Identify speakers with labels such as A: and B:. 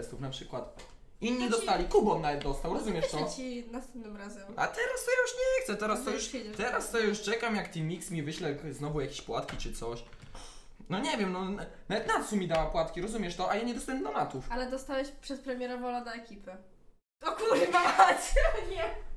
A: testów, na przykład. Inni
B: Znaczy-
A: dostali, Kubon nawet dostał, no, rozumiesz
B: Piszę
A: to?
B: ci następnym razem.
A: A teraz to już nie chcę, teraz no, to
B: no
A: już, teraz to już czekam jak Team Mix mi wyśle znowu jakieś płatki czy coś. No nie wiem, no nawet Natsu mi dała płatki, rozumiesz to, a ja nie dostałem donatów.
B: Ale dostałeś przedpremierowo loda ekipy. O kurwa! Nie